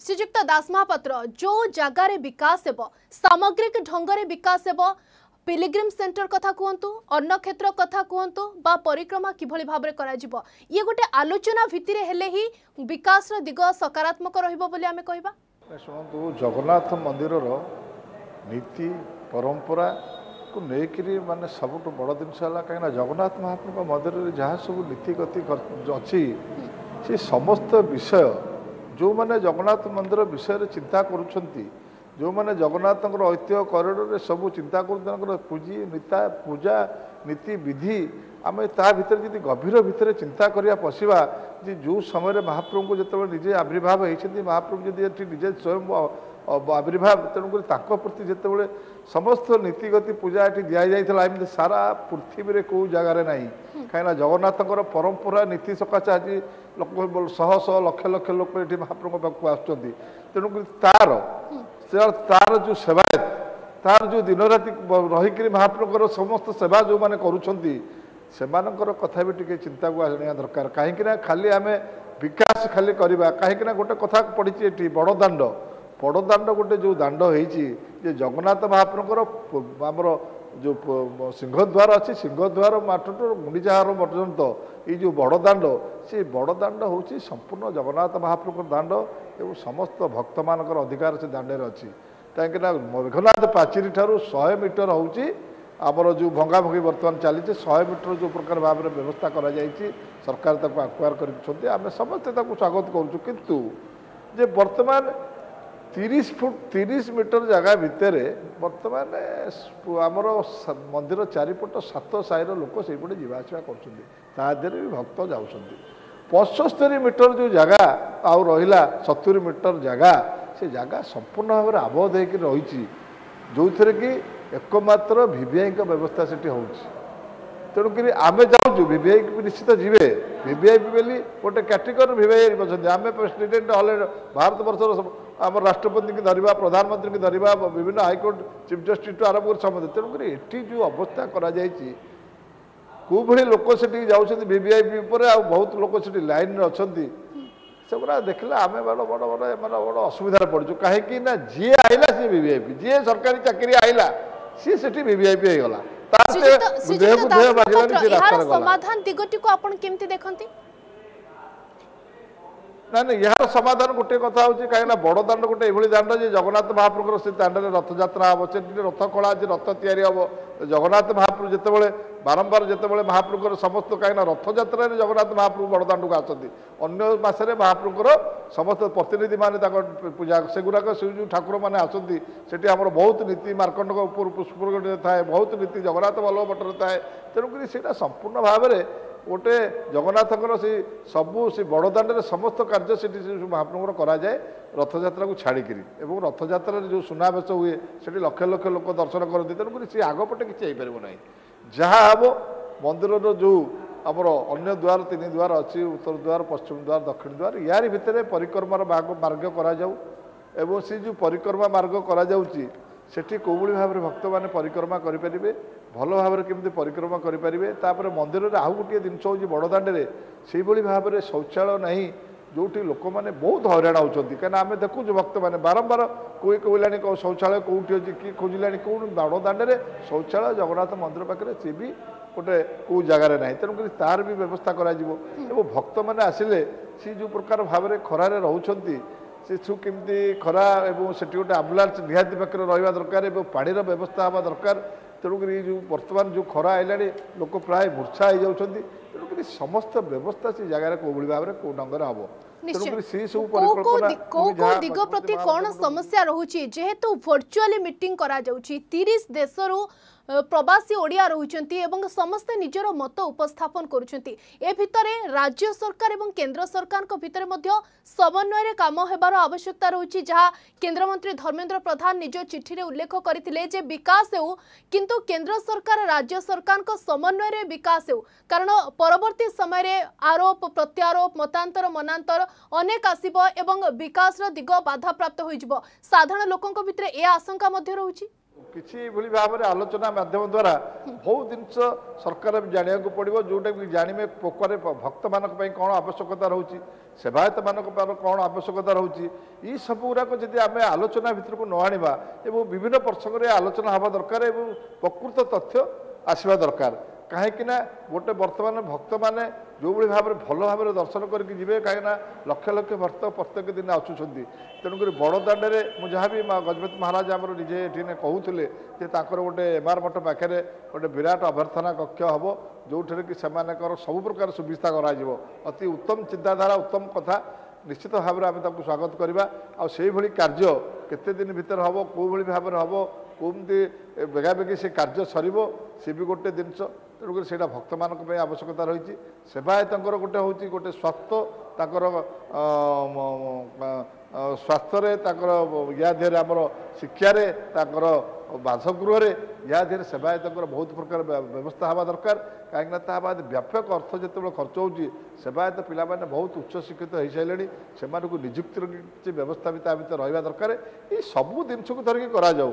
ଶ୍ରୀଯୁକ୍ତ ଦାସ ମହାପାତ୍ର ଯେଉଁ ଜାଗାରେ ବିକାଶ ହେବ ସାମଗ୍ରିକ ଢଙ୍ଗରେ ବିକାଶ ହେବ ପିଲିଗ୍ରିମ୍ ସେଣ୍ଟର କଥା କୁହନ୍ତୁ ଅନ୍ନ କ୍ଷେତ୍ର କଥା କୁହନ୍ତୁ ବା ପରିକ୍ରମା କିଭଳି ଭାବରେ କରାଯିବ ଇଏ ଗୋଟେ ଆଲୋଚନା ଭିତ୍ତିରେ ହେଲେ ହିଁ ବିକାଶର ଦିଗ ସକାରାତ୍ମକ ରହିବ ବୋଲି ଆମେ କହିବା? ଶୁଣନ୍ତୁ ଜଗନ୍ନାଥ ମନ୍ଦିରର ନୀତି ପରମ୍ପରାକୁ ନେଇକରି ମାନେ ସବୁଠୁ ବଡ଼ ଜିନିଷ ହେଲା କାହିଁକିନା ଜଗନ୍ନାଥ ମହାପ୍ରଭୁଙ୍କ ମନ୍ଦିରରେ ଯାହା ସବୁ ନୀତିଗତି ଅଛି ସେ ସମସ୍ତ ବିଷୟ ଯେଉଁମାନେ ଜଗନ୍ନାଥ ମନ୍ଦିର ବିଷୟରେ ଚିନ୍ତା କରୁଛନ୍ତି ଯେଉଁମାନେ ଜଗନ୍ନାଥଙ୍କର ଐତିହ୍ୟ କରିଡ଼ରରେ ସବୁ ଚିନ୍ତା କରୁଛନ୍ତି ତାଙ୍କର ପୂଜି ନୀତା ପୂଜା ନୀତି ବିଧି ଆମେ ତା ଭିତରେ ଯଦି ଗଭୀର ଭିତରେ ଚିନ୍ତା କରିବା ପଶିବା ଯେ ଯେଉଁ ସମୟରେ ମହାପ୍ରଭୁଙ୍କୁ ଯେତେବେଳେ ନିଜେ ଆବିର୍ଭାବ ହେଇଛନ୍ତି ମହାପ୍ରଭୁ ଯଦି ଏଠି ନିଜେ ସ୍ୱୟଂ ଆବିର୍ଭାବ ତେଣୁକରି ତାଙ୍କ ପ୍ରତି ଯେତେବେଳେ ସମସ୍ତ ନୀତିଗତି ପୂଜା ଏଠି ଦିଆଯାଇଥିଲା ଏମିତି ସାରା ପୃଥିବୀରେ କେଉଁ ଜାଗାରେ ନାହିଁ। କାହିଁକିନା ଜଗନ୍ନାଥଙ୍କର ପରମ୍ପରା ନୀତି ସକାଶେ ଆଜି ଲୋକ ଶହ ଶହ ଲକ୍ଷ ଲକ୍ଷ ଲୋକ ଏଠି ମହାପ୍ରଭୁଙ୍କ ପାଖକୁ ଆସୁଛନ୍ତି। ତେଣୁକରି ତାର ତାର ଯେଉଁ ସେବାୟତ ତାର ଯେଉଁ ଦିନରାତି ରହିକରି ମହାପ୍ରଭୁଙ୍କର ସମସ୍ତ ସେବା ଯେଉଁମାନେ କରୁଛନ୍ତି ସେମାନଙ୍କର କଥା ବି ଟିକେ ଚିନ୍ତାକୁ ଆଣିବା ଦରକାର। କାହିଁକିନା ଖାଲି ଆମେ ବିକାଶ ଖାଲି କରିବା କାହିଁକିନା ଗୋଟେ କଥା ପଡ଼ିଛି ଏଠି ବଡ଼ ଦାଣ୍ଡ ବଡ଼ ଦାଣ୍ଡ ଗୋଟେ ଯେଉଁ ଦାଣ୍ଡ ହେଇଛି ଯେ ଜଗନ୍ନାଥ ମହାପ୍ରଭୁଙ୍କର ଆମର ଯେଉଁ ସିଂହଦ୍ୱାର ଅଛି ସିଂହଦ୍ୱାର ମାଠରୁ ଗୁଣ୍ଡିଚାହାର ପର୍ଯ୍ୟନ୍ତ ଏଇ ଯେଉଁ ବଡ଼ ଦାଣ୍ଡ ସେ ବଡ଼ ଦାଣ୍ଡ ହେଉଛି ସମ୍ପୂର୍ଣ୍ଣ ଜଗନ୍ନାଥ ମହାପ୍ରଭୁଙ୍କର ଦାଣ୍ଡ ଏବଂ ସମସ୍ତ ଭକ୍ତମାନଙ୍କର ଅଧିକାର ସେ ଦାଣ୍ଡରେ ଅଛି। କାହିଁକିନା ମେଘନାଥ ପାଚେରୀ ଠାରୁ ଶହେ ମିଟର ହେଉଛି। ଆମର ଯେଉଁ ଭଙ୍ଗାଭଙ୍ଗି ବର୍ତ୍ତମାନ ଚାଲିଛି ଶହେ ମିଟର ଯେଉଁ ପ୍ରକାର ଭାବରେ ବ୍ୟବସ୍ଥା କରାଯାଇଛି ସରକାର ତାକୁ ଆକ୍ୱାର କରିଛନ୍ତି। ଆମେ ସମସ୍ତେ ତାକୁ ସ୍ୱାଗତ କରୁଛୁ। କିନ୍ତୁ ଯେ ବର୍ତ୍ତମାନ ତିରିଶ ଫୁଟ ତିରିଶ ମିଟର ଜାଗା ଭିତରେ ବର୍ତ୍ତମାନ ଆମର ମନ୍ଦିର ଚାରିପଟ ସାତ ସାହିର ଲୋକ ସେଇପଟେ ଯିବା ଆସିବା କରୁଛନ୍ତି। ତା ଦେହରେ ବି ଭକ୍ତ ଯାଉଛନ୍ତି। ପଞ୍ଚସ୍ତରୀ ମିଟର ଯେଉଁ ଜାଗା ଆଉ ରହିଲା ସତୁରି ମିଟର ଜାଗା ସେ ଜାଗା ସମ୍ପୂର୍ଣ୍ଣ ଭାବରେ ଆବଦ୍ଧ ହେଇକି ରହିଛି। ଯେଉଁଥିରେ କି ଏକମାତ୍ର ଭିଭିଆଇଙ୍କ ବ୍ୟବସ୍ଥା ସେଠି ହେଉଛି। ତେଣୁକରି ଆମେ ଯାଉଛୁ ଭିଭିଆଇ ନିଶ୍ଚିତ ଯିବେ। ଭିଭିଆଇପି ବୋଲି ଗୋଟେ କ୍ୟାଟେଗୋରୀ ଭିଭିଆଇ ଅଛନ୍ତି। ଆମେ ପ୍ରେସିଡେଣ୍ଟ ହଲେ ଭାରତ ବର୍ଷର ଆମ ରାଷ୍ଟ୍ରପତିଙ୍କୁ ଧରିବା ପ୍ରଧାନମନ୍ତ୍ରୀଙ୍କୁ ଧରିବା ବିଭିନ୍ନ ହାଇକୋର୍ଟ ଚିଫ୍ ଜଷ୍ଟିସ୍ଠୁ ଆରମ୍ଭ କରି ସମସ୍ତେ। ତେଣୁକରି ଏଠି ଯେଉଁ ଅବସ୍ଥା କରାଯାଇଛି କେଉଁଭଳି ଲୋକ ସେଠିକି ଯାଉଛନ୍ତି ଭିଭିଆଇପି ଉପରେ ଆଉ ବହୁତ ଲୋକ ସେଠି ଲାଇନ୍ରେ ଅଛନ୍ତି ସେଗୁଡ଼ା ଦେଖିଲେ ଆମେ ବଡ଼ ବଡ଼ ବଡ଼ ଏମାନେ ବଡ଼ ଅସୁବିଧାରେ ପଡ଼ିଛୁ। କାହିଁକି ନା ଯିଏ ଆଇଲା ସିଏ ଭିଭିଆଇପି ଯିଏ ସରକାରୀ ଚାକିରି ଆଇଲା ସିଏ ସେଠି ଭିଭିଆଇପି ହେଇଗଲା। ସମାଧାନ ଦିଗଟିକୁ ଆପଣ କେମିତି ଦେଖନ୍ତି? ନା ନା ଏହାର ସମାଧାନ ଗୋଟିଏ କଥା ହେଉଛି କାହିଁକିନା ବଡ଼ ଦାଣ୍ଡ ଗୋଟେ ଏଭଳି ଦାଣ୍ଡ ଯେ ଜଗନ୍ନାଥ ମହାପ୍ରଭୁଙ୍କର ସେ ଦାଣ୍ଡରେ ରଥଯାତ୍ରା ହେବ ସେଠି ରଥ କଳା ଅଛି ରଥ ତିଆରି ହେବ। ଜଗନ୍ନାଥ ମହାପ୍ରଭୁ ଯେତେବେଳେ ବାରମ୍ବାର ଯେତେବେଳେ ମହାପ୍ରଭୁଙ୍କର ସମସ୍ତ କାହିଁକିନା ରଥଯାତ୍ରାରେ ଜଗନ୍ନାଥ ମହାପ୍ରଭୁ ବଡ଼ ଦାଣ୍ଡକୁ ଆସନ୍ତି। ଅନ୍ୟ ମାସରେ ମହାପ୍ରଭୁଙ୍କର ସମସ୍ତ ପ୍ରତିନିଧିମାନେ ତାଙ୍କ ପୂଜା ସେଗୁଡ଼ାକ ସେ ଯେଉଁ ଠାକୁରମାନେ ଆସନ୍ତି ସେଠି ଆମର ବହୁତ ନୀତି ମାର୍କଣ୍ଡଙ୍କ ଉପରୁ ପୁଷ୍ପଗଡ଼ରେ ଥାଏ ବହୁତ ନୀତି ଜଗନ୍ନାଥ ବଲ୍ଲଭ ମଠରେ ଥାଏ। ତେଣୁକରି ସେଇଟା ସମ୍ପୂର୍ଣ୍ଣ ଭାବରେ ଗୋଟେ ଜଗନ୍ନାଥଙ୍କର ସେ ସବୁ ସେ ବଡ଼ଦାଣ୍ଡରେ ସମସ୍ତ କାର୍ଯ୍ୟ ସେଠି ମହାପ୍ରଭୁଙ୍କର କରାଯାଏ ରଥଯାତ୍ରାକୁ ଛାଡ଼ିକିରି। ଏବଂ ରଥଯାତ୍ରାରେ ଯେଉଁ ସୁନାବେଶ ହୁଏ ସେଠି ଲକ୍ଷ ଲକ୍ଷ ଲୋକ ଦର୍ଶନ କରନ୍ତି ତେଣୁକରି ସେ ଆଗପଟେ କିଛି ହେଇପାରିବ ନାହିଁ। ଯାହା ହେବ ମନ୍ଦିରର ଯେଉଁ ଆମର ଅନ୍ୟ ଦ୍ୱାର ତିନି ଦ୍ୱାର ଅଛି ଉତ୍ତର ଦ୍ୱାର ପଶ୍ଚିମ ଦ୍ୱାର ଦକ୍ଷିଣ ଦ୍ୱାର ୟାରି ଭିତରେ ପରିକ୍ରମାର ମାର୍ଗ କରାଯାଉ। ଏବଂ ସେ ଯେଉଁ ପରିକ୍ରମା ମାର୍ଗ କରାଯାଉଛି ସେଠି କେଉଁଭଳି ଭାବରେ ଭକ୍ତମାନେ ପରିକ୍ରମା କରିପାରିବେ ଭଲ ଭାବରେ କେମିତି ପରିକ୍ରମା କରିପାରିବେ ତାପରେ ମନ୍ଦିରରେ ଆଉ ଗୋଟିଏ ଜିନିଷ ହେଉଛି ବଡ଼ଦାଣ୍ଡରେ ସେଇଭଳି ଭାବରେ ଶୌଚାଳୟ ନାହିଁ ଯେଉଁଠି ଲୋକମାନେ ବହୁତ ହଇରାଣ ହେଉଛନ୍ତି କାହିଁକିନା ଆମେ ଦେଖୁଛୁ ଭକ୍ତମାନେ ବାରମ୍ବାର କୁଇ କହିଲାଣି ଶୌଚାଳୟ କେଉଁଠି ଅଛି କିଏ ଖୋଜିଲାଣି କେଉଁଠି ବଡ଼ଦାଣ୍ଡରେ ଶୌଚାଳୟ ଜଗନ୍ନାଥ ମନ୍ଦିର ପାଖରେ ସେ ବି ଗୋଟେ କେଉଁ ଜାଗାରେ ନାହିଁ ତେଣୁକରି ତାର ବି ବ୍ୟବସ୍ଥା କରାଯିବ ଏବଂ ଭକ୍ତମାନେ ଆସିଲେ ସେ ଯେଉଁ ପ୍ରକାର ଭାବରେ ଖରାରେ ରହୁଛନ୍ତି ସେଠୁ କେମିତି ଖରା ଏବଂ ସେଠି ଗୋଟେ ଆମ୍ବୁଲାନ୍ସ ନିହାତି ପାଖରେ ରହିବା ଦରକାର ଏବଂ ପାଣିର ବ୍ୟବସ୍ଥା ହେବା ଦରକାର। ତେଣୁକରି ଯେଉଁ ବର୍ତ୍ତମାନ ଯେଉଁ ଖରା ଆଇଲାଣି ଲୋକ ପ୍ରାୟ ମୂର୍ଚ୍ଛା ହେଇଯାଉଛନ୍ତି। ତେଣୁକରି ସମସ୍ତ ବ୍ୟବସ୍ଥା ସେ ଜାଗାରେ କେଉଁଭଳି ଭାବରେ କେଉଁ ଢଙ୍ଗରେ ହେବ ଦିଗ ପ୍ରତି କ'ଣ ସମସ୍ୟା ରହୁଛି ଯେହେତୁ ଭର୍ଚୁଆଲି ମିଟିଂ କରାଯାଉଛି ତିରିଶ ଦେଶରୁ ପ୍ରବାସୀ ଓଡ଼ିଆ ରହୁଛନ୍ତି ଏବଂ ସମସ୍ତେ ନିଜର ମତ ଉପସ୍ଥାପନ କରୁଛନ୍ତି ଏ ଭିତରେ ରାଜ୍ୟ ସରକାର ଏବଂ କେନ୍ଦ୍ର ସରକାରଙ୍କ ଭିତରେ ମଧ୍ୟ ସମନ୍ୱୟରେ କାମ ହେବାର ଆବଶ୍ୟକତା ରହିଛି ଯାହା କେନ୍ଦ୍ରମନ୍ତ୍ରୀ ଧର୍ମେନ୍ଦ୍ର ପ୍ରଧାନ ନିଜ ଚିଠିରେ ଉଲ୍ଲେଖ କରିଥିଲେ ଯେ ବିକାଶ ହେଉ କିନ୍ତୁ କେନ୍ଦ୍ର ସରକାର ରାଜ୍ୟ ସରକାରଙ୍କ ସମନ୍ୱୟରେ ବିକାଶ ହେଉ କାରଣ ପରବର୍ତ୍ତୀ ସମୟରେ ଆରୋପ ପ୍ରତ୍ୟାରୋପ ମତାନ୍ତର ମନାନ୍ତର ଅନେକ ଆସିବ ଏବଂ ବିକାଶର ଦିଗ ବାଧାପ୍ରାପ୍ତ ହୋଇଯିବ। ସାଧାରଣ ଲୋକଙ୍କ ଭିତରେ ଏ ଆଶଙ୍କା ମଧ୍ୟ ରହୁଛି। କିଛି ଏଭଳି ଭାବରେ ଆଲୋଚନା ମାଧ୍ୟମ ଦ୍ୱାରା ବହୁତ ଜିନିଷ ସରକାର ଜାଣିବାକୁ ପଡ଼ିବ ଯେଉଁଟା ବି ଜାଣିବେ ପୋକରେ ଭକ୍ତମାନଙ୍କ ପାଇଁ କ'ଣ ଆବଶ୍ୟକତା ରହୁଛି ସେବାୟତମାନଙ୍କ ପାଇଁ କ'ଣ ଆବଶ୍ୟକତା ରହୁଛି ଏଇ ସବୁ ଗୁଡ଼ାକ ଯଦି ଆମେ ଆଲୋଚନା ଭିତରକୁ ନ ଆଣିବା ଏବଂ ବିଭିନ୍ନ ପ୍ରସଙ୍ଗରେ ଆଲୋଚନା ହେବା ଦରକାର ଏବଂ ପ୍ରକୃତ ତଥ୍ୟ ଆସିବା ଦରକାର। କାହିଁକି ନା ଗୋଟେ ବର୍ତ୍ତମାନ ଭକ୍ତମାନେ ଯେଉଁଭଳି ଭାବରେ ଭଲ ଭାବରେ ଦର୍ଶନ କରିକି ଯିବେ କାହିଁକିନା ଲକ୍ଷ ଲକ୍ଷ ଭକ୍ତ ପ୍ରତ୍ୟେକ ଦିନ ଆସୁଛନ୍ତି। ତେଣୁକରି ବଡ଼ ଦାଣ୍ଡରେ ମୁଁ ଯାହା ବି ମା ଗଜପତି ମହାରାଜ ଆମର ନିଜେ ଏଠି ଏଇନେ କହୁଥିଲେ ଯେ ତାଙ୍କର ଗୋଟେ ଏମାର ମଠ ପାଖରେ ଗୋଟେ ବିରାଟ ଅଭ୍ୟର୍ଥନା କକ୍ଷ ହେବ ଯେଉଁଠାରେ କି ସେମାନଙ୍କର ସବୁ ପ୍ରକାର ସୁବିଧା କରାଯିବ। ଅତି ଉତ୍ତମ ଚିନ୍ତାଧାରା ଉତ୍ତମ କଥା। ନିଶ୍ଚିତ ଭାବରେ ଆମେ ତାଙ୍କୁ ସ୍ୱାଗତ କରିବା। ଆଉ ସେଇଭଳି କାର୍ଯ୍ୟ କେତେ ଦିନ ଭିତରେ ହେବ କେଉଁଭଳି ଭାବରେ ହେବ କେମିତି ବେଗାବେଗି ସେ କାର୍ଯ୍ୟ ସରିବ ସେ ବି ଗୋଟେ ଜିନିଷ। ତେଣୁକରି ସେଇଟା ଭକ୍ତମାନଙ୍କ ପାଇଁ ଆବଶ୍ୟକତା ରହିଛି। ସେବାୟତଙ୍କର ଗୋଟେ ହେଉଛି ଗୋଟେ ସ୍ୱାସ୍ଥ୍ୟ ତାଙ୍କର ସ୍ୱାସ୍ଥ୍ୟରେ ତାଙ୍କର ୟା ଦେହରେ ଆମର ଶିକ୍ଷାରେ ତାଙ୍କର ବାସଗୃହରେ ୟା ଦେହରେ ସେବାୟତଙ୍କର ବହୁତ ପ୍ରକାର ବ୍ୟ- ବ୍ୟବସ୍ଥା ହେବା ଦରକାର। କାହିଁକିନା ତା ବାଦ ବ୍ୟାପକ ଅର୍ଥ ଯେତେବେଳେ ଖର୍ଚ୍ଚ ହେଉଛି ସେବାୟତ ପିଲାମାନେ ବହୁତ ଉଚ୍ଚ ଶିକ୍ଷିତ ହୋଇସାରିଲେଣି ସେମାନଙ୍କୁ ନିଯୁକ୍ତିର କିଛି ବ୍ୟବସ୍ଥା ବି ତା ଭିତରେ ରହିବା ଦରକାର। ଏଇ ସବୁ ଜିନିଷକୁ ଧରିକି କରାଯାଉ।